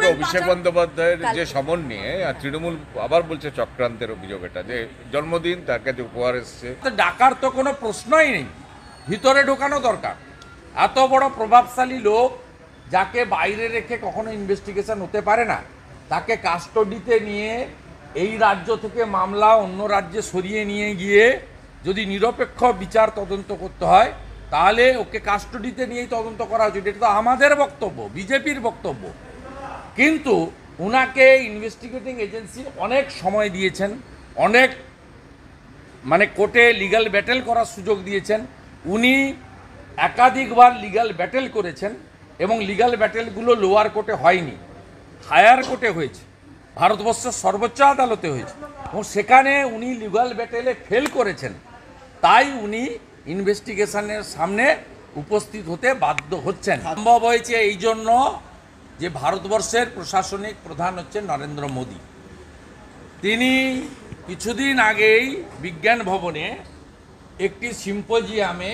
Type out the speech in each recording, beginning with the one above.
অভিষেক বন্দ্যোপাধ্যায়ের যে সমন নিয়ে আর তৃণমূল আবার বলছে চক্রান্তের অভিযোগ এটা যে জন্মদিন তার কাছে উপহার এসছে। ডাকার তো কোনো প্রশ্নই নেই। ভিতরে ঢোকানো দরকার। এত বড় প্রভাবশালী লোক যাকে বাইরে রেখে কখনো ইনভেস্টিগেশন হতে পারে না তাকে কাস্টডিতে নিয়ে এই রাজ্য থেকে মামলা অন্য রাজ্যে সরিয়ে নিয়ে গিয়ে যদি নিরপেক্ষ বিচার তদন্ত করতে হয় তাহলে ওকে কাস্টডিতে নিয়েই তদন্ত করা উচিত। এটা তো আমাদের বক্তব্য বিজেপির বক্তব্য। কিন্তু উনাকে ইনভেস্টিগেটিং এজেন্সি অনেক সময় দিয়েছেন, অনেক মানে কোর্টে লিগাল ব্যাটেল করার সুযোগ দিয়েছেন। উনি একাধিকবার লিগ্যাল ব্যাটেল করেছেন এবং লিগাল ব্যাটেলগুলো লোয়ার কোর্টে হয়নি হায়ার কোর্টে হয়েছে, ভারতবর্ষের সর্বোচ্চ আদালতে হয়েছে। এবং সেখানে উনি লিগাল ব্যাটেলে ফেল করেছেন, তাই উনি ইনভেস্টিগেশনের সামনে উপস্থিত হতে বাধ্য হচ্ছেন। সম্ভব হয়েছে এই জন্য যে ভারতবর্ষের প্রশাসনিক প্রধান হচ্ছে নরেন্দ্র মোদী। তিনি কিছুদিন আগেই বিজ্ঞান ভবনে একটি সিম্পোজিয়ামে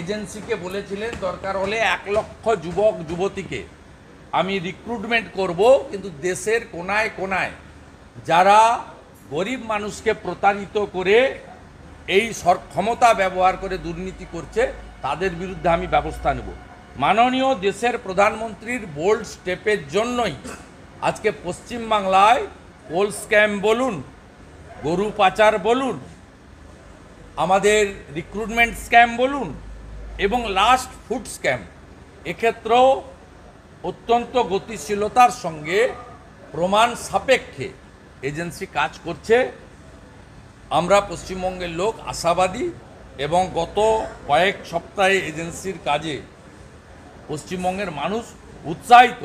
এজেন্সিকে বলেছিলেন, দরকার হলে এক লক্ষ যুবক, যুবতীকে আমি রিক্রুটমেন্ট করব, কিন্তু দেশের কোনায় কোনায় যারা গরিব মানুষকে প্রতারিত করে এই ক্ষমতা ব্যবহার করে দুর্নীতি করছে, তাদের বিরুদ্ধে আমি ব্যবস্থা নেব। মাননীয় দেশের প্রধানমন্ত্রীর বোল্ড স্টেপের জন্যই আজকে পশ্চিমবাংলায় কোল স্ক্যাম বলুন, গরু পাচার বলুন, আমাদের রিক্রুটমেন্ট স্ক্যাম বলুন, এবং লাস্ট ফুড স্ক্যাম এক্ষেত্রেও অত্যন্ত গতিশীলতার সঙ্গে প্রমাণ সাপেক্ষে এজেন্সি কাজ করছে। আমরা পশ্চিমবঙ্গের লোক আশাবাদী এবং গত কয়েক সপ্তাহে এজেন্সির কাজে পশ্চিমবঙ্গের মানুষ উৎসাহিত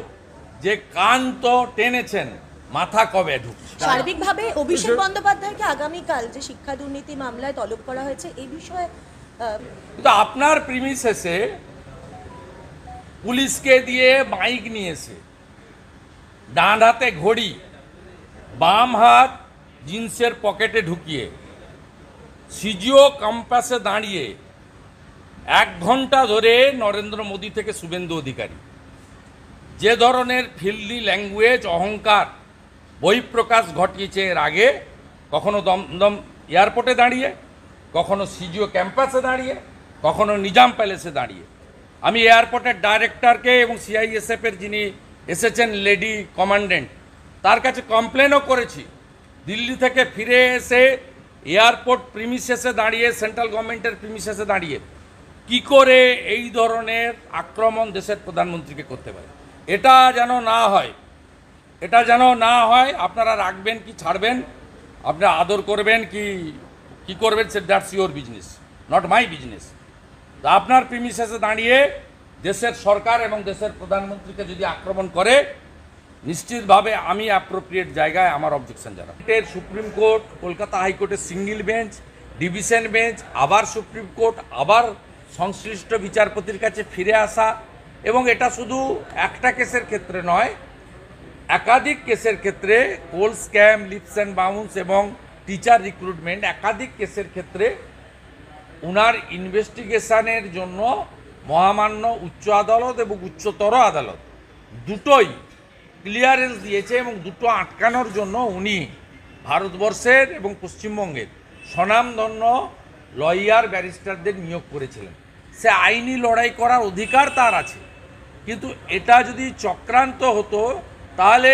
যে কান তো টেনেছেন মাথা কবে ঢুকছে? সার্বিকভাবে অভিষেক বন্দ্যোপাধ্যায়কে আগামীকাল যে শিক্ষা দুর্নীতি মামলায় তলব করা হয়েছে এই বিষয়ে কিন্তু আপনার প্রিমিসেসে পুলিশকে দিয়ে মাইক নিয়েছে। ডান হাতে ঘড়ি বাম হাত জিন্সের পকেটে ঢুকিয়ে সিজিও কম্পাসে দাঁড়িয়ে এক ঘণ্টা ধরে নরেন্দ্র মোদী থেকে শুভেন্দু অধিকারী। যে ধরনের ফিল্ডি ল্যাঙ্গুয়েজ, অহংকার, বহিঃপ্রকাশ ঘটিয়েছে এর আগে, কখনো দমদম এয়ারপোর্টে দাঁড়িয়ে, কখনো সিজিও ক্যাম্পাসে দাঁড়িয়ে, কখনো নিজাম প্যালেসে দাঁড়িয়ে। আমি এয়ারপোর্টের ডাইরেক্টরকে এবং সিআইএসএফের যিনি এসেছেন লেডি কমান্ডেন্ট, তার কাছে কমপ্লেনও করেছি। দিল্লি থেকে ফিরে এসে এয়ারপোর্ট প্রিমিসেসে দাঁড়িয়ে, সেন্ট্রাল গভর্নমেন্টের প্রিমিসেসে দাঁড়িয়ে কি করে এই ধরনের আক্রমণ দেশের প্রধানমন্ত্রীকে করতে পারে? এটা যেন না হয়, এটা যেন না হয়, আপনারা রাখবেন কি ছাড়বেন? আপনারা আদর করবেন কি কি করবেন সে that's your business, not my business. তা আপনার প্রিমিসেসে দাঁড়িয়ে দেশের সরকার এবং দেশের প্রধানমন্ত্রীকে যদি আক্রমণ করে, নিশ্চিতভাবে আমি অ্যাপ্রোপ্রিয়েট জায়গায় আমার অবজেকশন জানাব। এর সুপ্রিম কোর্ট, কলকাতা হাইকোর্টের সিঙ্গেল বেঞ্চ ডিভিশন বেঞ্চ আবার সুপ্রিম কোর্ট, আবার সংশ্লিষ্ট বিচারপতির কাছে ফিরে আসা এবং এটা শুধু একটা কেসের ক্ষেত্রে নয়, একাধিক কেসের ক্ষেত্রে coal scam, Leaps and Bounds এবং টিচার রিক্রুটমেন্ট একাধিক কেসের ক্ষেত্রে উনার ইনভেস্টিগেশনের জন্য মহামান্য উচ্চ আদালত এবং উচ্চতর আদালত দুটোই ক্লিয়ারেন্স দিয়েছে এবং দুটো আটকানোর জন্য উনি ভারতবর্ষের এবং পশ্চিমবঙ্গের স্বনামধন্য লয়ার ব্যারিস্টারদের নিয়োগ করেছিলেন। সে আইনি লড়াই করার অধিকার তার আছে। কিন্তু এটা যদি চক্রান্ত হতো তাহলে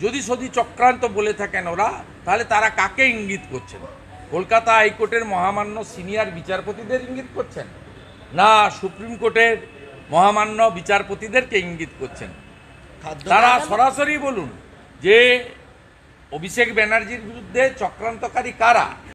যদি সদি চক্রান্ত বলে থাকেন ওরা তাহলে তারা কাকে ইঙ্গিত করছেন? কলকাতা হাইকোর্টের মহামান্য সিনিয়র বিচারপতিদের ইঙ্গিত করছেন? না সুপ্রিম কোর্টের মহামান্য বিচারপতিদেরকে ইঙ্গিত করছেন? তারা সরাসরি বলুন যে অভিষেক ব্যানার্জির বিরুদ্ধে চক্রান্তকারী কারা?